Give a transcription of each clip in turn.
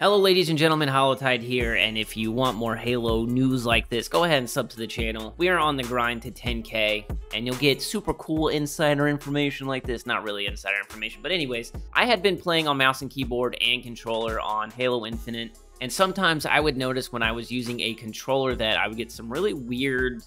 Hello ladies and gentlemen, Hollowtide here, and if you want more Halo news like this, go ahead and sub to the channel. We are on the grind to 10k, and you'll get super cool insider information like this. Not really insider information, but anyways, I had been playing on mouse and keyboard and controller on Halo Infinite, and sometimes I would notice when I was using a controller that I would get some really weird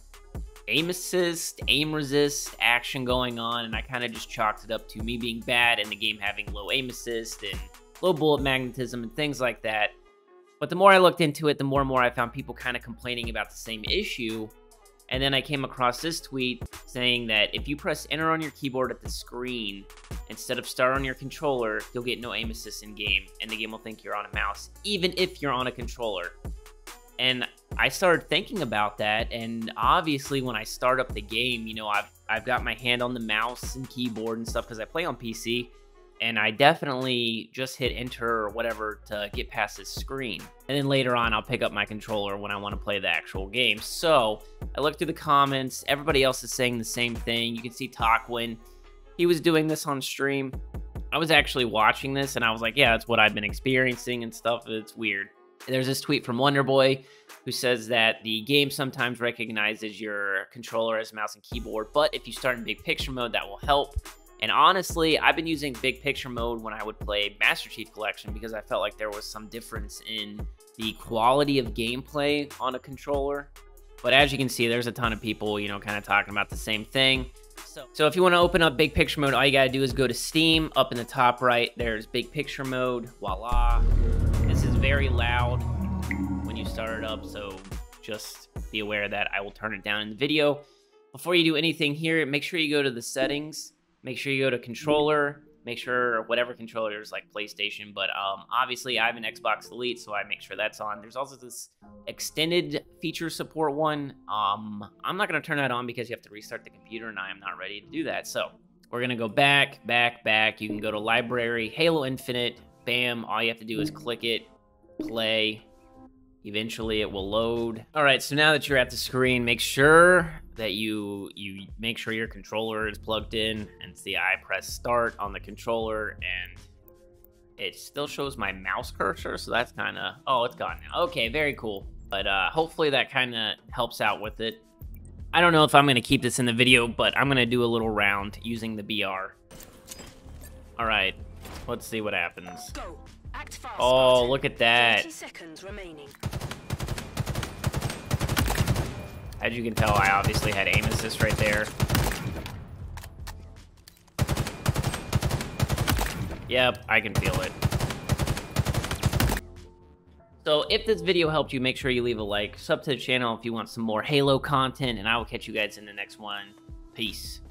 aim assist, aim resist action going on, and I kind of just chalked it up to me being bad and the game having low aim assist and low bullet magnetism and things like that. But the more I looked into it, the more and more I found people kind of complaining about the same issue. And then I came across this tweet saying that if you press enter on your keyboard at the screen instead of start on your controller, you'll get no aim assist in game, and the game will think you're on a mouse, even if you're on a controller. And I started thinking about that, and obviously when I start up the game, you know, I've I've got my hand on the mouse and keyboard and stuff because I play on PC, and I definitely just hit enter or whatever to get past this screen. And then later on, I'll pick up my controller when I want to play the actual game. So I looked through the comments. Everybody else is saying the same thing. You can see Takwin. He was doing this on stream. I was actually watching this and I was like, yeah, that's what I've been experiencing and stuff. It's weird. There's this tweet from Wonderboy who says that the game sometimes recognizes your controller as mouse and keyboard, but if you start in big picture mode, that will help. And honestly, I've been using big picture mode when I would play Master Chief Collection because I felt like there was some difference in the quality of gameplay on a controller. But as you can see, there's a ton of people, you know, kind of talking about the same thing. So, so if you want to open up big picture mode, all you got to do is go to Steam. Up in the top right, there's big picture mode. Voila. This is very loud when you start it up, so just be aware that I will turn it down in the video. Before you do anything here, make sure you go to the settings make sure you go to controller make sure whatever controller is like PlayStation. But um, obviously, I have an Xbox Elite, so I make sure that's on. There's also this extended feature support one. Um, I'm not going to turn that on because you have to restart the computer, and I am not ready to do that. So we're going to go back, back, back. You can go to Library, Halo Infinite. Bam. All you have to do is click it, play. Eventually, it will load. All right, so now that you're at the screen, make sure that you you make sure your controller is plugged in and see I press start on the controller and it still shows my mouse cursor so that's kind of oh it's gone now. Okay very cool. But uh, hopefully that kind of helps out with it. I don't know if I'm gonna keep this in the video but I'm gonna do a little round using the BR all right let's see what happens. Oh look at that As you can tell, I obviously had aim assist right there. Yep, I can feel it. So if this video helped you, make sure you leave a like, sub to the channel if you want some more Halo content, and I will catch you guys in the next one. Peace.